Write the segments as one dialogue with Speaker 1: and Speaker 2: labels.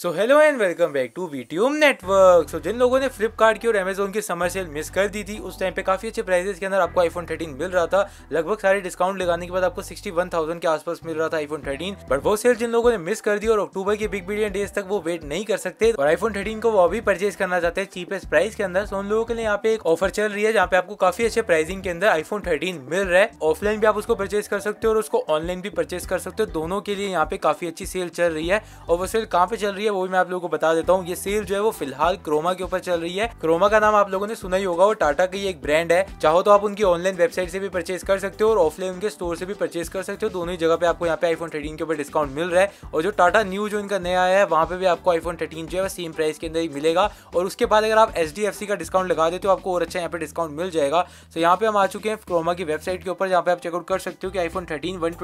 Speaker 1: So hello and welcome back to VTube network so जिन लोगों ने फ्लिपकार्ट की और अमेजोन की समर सेल मिस कर दी थी उस टाइम पे काफ़ी अच्छे प्राइसेस के अंदर आपको आईफोन 13 मिल रहा था। लगभग सारे डिस्काउंट लगाने के बाद आपको 61,000 के आसपास मिल रहा था आईफोन 13 बट वो सेल जिन लोगों ने मिस कर दी और अक्टूबर के बिग बिलियन डेज़ तक वो वेट नहीं कर सकते और आईफोन थर्टीन को वो अभी परचेज करना चाहते हैं चीपेस्ट प्राइस के अंदर। सो उन लोगों के लिए यहाँ पे एक ऑफ़र चल रही है जहाँ पे आपको काफ़ी अच्छे प्राइसिंग के अंदर आईफोन थर्टीन मिल रहा है। ऑफलाइन भी आप उसको परचेज कर सकते हो और उसको ऑनलाइन भी परचेज कर सकते हो। दोनों के लिए यहाँ पे काफ़ी अच्छी सेल चल रही है। और वो सेल कहाँ पे चल रही है? वो भी मैं आप लोगों को बता देता हूँ। ये सेल जो है, वो फ़िलहाल क्रोमा के ऊपर चल रही है। क्रोमा का नाम आप लोगों ने सुना ही होगा, वो टाटा की एक ब्रांड है। चाहो तो आप उनकी ऑनलाइन वेबसाइट से भी परचेज कर सकते हो और ऑफलाइन उनके स्टोर से भी परचेज कर सकते हो। दोनों ही जगह पे आपको यहाँ पे आईफोन थर्टीन के ऊपर डिस्काउंट मिल रहा है। और जो टाटा न्यू जो इनका नया आया है, वहाँ पे भी आपको आईफोन थर्टीन जो है सेम प्राइस के अंदर ही मिलेगा। और उसके बाद अगर आप HDFC का डिस्काउंट लगा देते हो, आपको और अच्छा यहाँ पे डिस्काउंट मिल जाएगा। तो यहाँ पे हम आ चुके हैं क्रोमा की वेबसाइट के ऊपर, जहाँ पे आप चेकआउट कर सकते हो कि आईफोन थर्टीन वन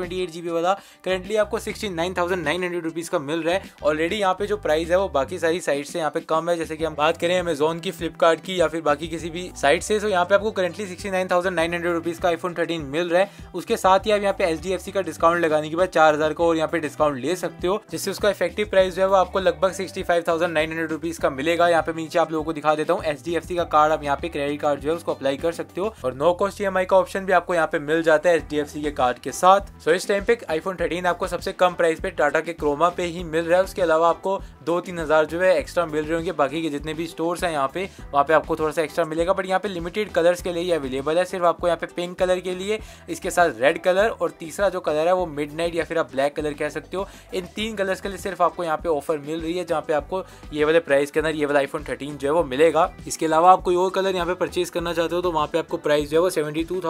Speaker 1: वाला। करंटली आपको सिक्सटी नाइन का मिल रहा है। ऑलरेडी यहाँ पे जो प्राइस है वो बाकी सारी साइट से यहाँ पे कम है। जैसे कि हम बात करें अमेजोन की फ्लिपकार्ट की या फिर बाकी किसी भी साइट से तो यहाँ पे आपको currently sixty nine thousand nine hundred rupees का आईफोन थर्टीन मिल रहा है। उसके साथ ही आप यहाँ पे एच डी एफ़ सी का डिस्काउंट लगाने के बाद चार हज़ार का और यहाँ पे डिस्काउंट ले सकते हो, जिससे उसका इफ़ेक्टिव प्राइस जो है वो आपको लगभग sixty five thousand nine hundred rupees का मिलेगा। यहाँ पे नीचे आप लोगों को दिखा देता हूँ एच डी एफ़ सी का कार्ड आप यहाँ पे क्रेडिट कार्ड जो है उसको अप्लाई कर सकते हो। और no cost E M I का ऑप्शन भी आपको यहाँ पे मिल जाता है एच डी एफ़ सी के कार्ड के साथ। सो इस टाइम पे आईफोन थर्टीन आपको सबसे कम प्राइस पे टाटा के क्रोमा पे ही मिल रहा है। उसके अलावा आपको दो तीन हज़ार जो है एक्स्ट्रा मिल रहे होंगे। बाकी के जितने भी स्टोर्स हैं यहाँ पे, वहाँ पे आपको थोड़ा सा एक्स्ट्रा मिलेगा। बट यहाँ पे लिमिटेड कलर्स के लिए ही अवेलेबल है। सिर्फ़ आपको यहाँ पे पिंक कलर के लिए, इसके साथ रेड कलर और तीसरा जो कलर है वो मिड या फिर आप ब्लैक कलर कह सकते हो। इन तीन कलर्स के लिए सिर्फ़ आपको यहाँ पे ऑफ़र मिल रही है, जहाँ पे आपको ये वाले प्राइस के अंदर, ये वाला आईफोन थर्टीन जो है वो मिलेगा। इसके अलावा आप कोई और कलर यहाँ परचेज करना चाहते हो तो वहाँ पे आपको प्राइस जो है वो सेवेंटी टू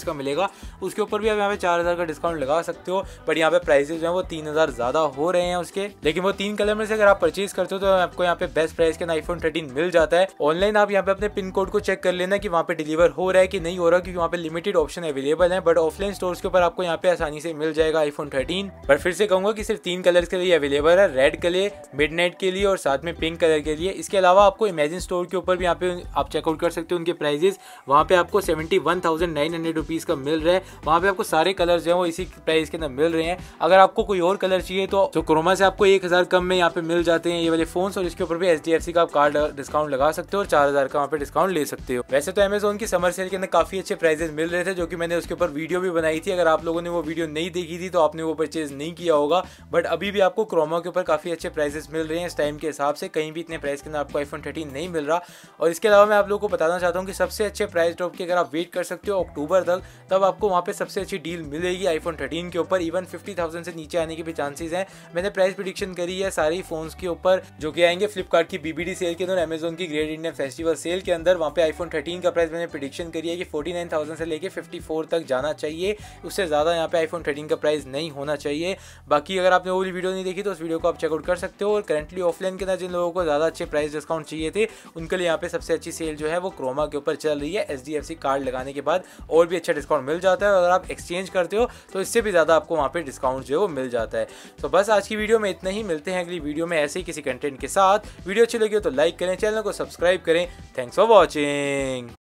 Speaker 1: का मिलेगा। उसके ऊपर भी आप यहाँ पे चार हज़ार का डिस्काउंट लगा सकते हो। बट यहाँ पे प्राइसेज जो है वो तीन हज़ार ज़्यादा हो रहे हैं उसके। लेकिन वो तीन कलर में से अगर आप परचेज करते हो तो आपको यहाँ पे बेस्ट प्राइस के आईफोन थर्टीन मिल जाता है। ऑनलाइन आप यहाँ पे अपने पिन कोड को चेक कर लेना कि वहाँ पे डिलीवर हो रहा है कि नहीं हो रहा, क्योंकि वहाँ पे लिमिटेड ऑप्शन अवेलेबल है बट ऑफलाइन स्टोर के ऊपर आपको यहाँ पे आसानी से मिल जाएगा आईफोन थर्टीन पर फिर से कहूँगा कि सिर्फ़ तीन कलर के लिए अवेलेबल है रेड कलर मिड के लिए और साथ में पिंक कलर के लिए। इसके अलावा आपको इमेजिन स्टोर के ऊपर भी यहाँ पे आप चेकआउट कर सकते हो उनके प्राइजेस वहाँ पे आपको seventy one thousand nine hundred rupees का मिल रहा है। वहाँ पे आपको सारे कलर जो है वो इसी प्राइस के अंदर मिल रहे हैं। अगर आपको कोई और कलर चाहिए तो जो क्रोमा से आपको एक हज़ार में यहाँ पे मिल जाते हैं ये वाले फ़ोन और इसके ऊपर भी HDFC का आप कार्ड डिस्काउंट लगा सकते हो और चार हज़ार का वहाँ पे डिस्काउंट ले सकते हो। वैसे तो अमेजोन की समर सेल के अंदर काफ़ी अच्छे प्राइजेस मिल रहे थे, जो कि मैंने उसके ऊपर वीडियो भी बनाई थी। अगर आप लोगों ने वो वीडियो नहीं देखी थी तो आपने वो परचेज नहीं किया होगा। बट अभी भी आपको क्रोमा के ऊपर काफ़ी अच्छे प्राइजेस मिल रहे हैं इस टाइम के हिसाब से। कहीं भी इतने प्राइस के अंदर आपको आईफोन थर्टीन नहीं मिल रहा। और इसके अलावा मैं आप लोगों को बताना चाहता हूँ कि सबसे अच्छे प्राइस ड्रॉप की अगर आप वेट कर सकते हो अक्टूबर तक, तब आपको वहाँ पे सबसे अच्छी डील मिलेगी आईफोन थर्टीन के ऊपर। इवन फिफ्टी थाउज़ेंड से नीचे आने के भी चांसेस हैं। मैंने प्राइस प्रिडिक्शन करी है सारे फोन्स के ऊपर, जो कि आएँगे फ्लिपकार्ट की बीबीडी सेल के अंदर अमेजोन की ग्रेट इंडियन फेस्टिवल सेल के अंदर। वहाँ पे आईफोन थर्टीन का प्राइस मैंने प्रिडिक्शन करी है कि फोर्टी नाइन थाउज़ेंड से लेके फिफ्टी फोर तक जाना चाहिए। उससे ज़्यादा यहाँ पे आईफोन थर्टीन का प्राइस नहीं होना चाहिए। बाकी अगर आपने वो वाली वीडियो नहीं देखी तो उस वीडियो को आप चेकआउट कर सकते हो। और करंटली ऑफलाइन के अंदर जिन लोगों को ज़्यादा अच्छे प्राइस डिस्काउंट चाहिए थे, उनके लिए यहाँ पे सबसे अच्छी सेल जो है वो क्रोमा के ऊपर चल रही है। एच कार्ड लगाने के बाद और भी अच्छा डिस्काउंट मिल जाता है। अगर आप एक्सचेंज करते हो तो इससे भी ज़्यादा आपको वहाँ पे डिस्काउंट जो है वो मिल जाता है। तो बस आज की वीडियो में इतना ही। मिलते हैं अगली वीडियो में ऐसे ही किसी कंटेंट के साथ। वीडियो अच्छी लगी हो तो लाइक करें चैनल को सब्सक्राइब करें। Thanks for watching